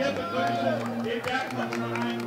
Get back, den Bergmannsverein.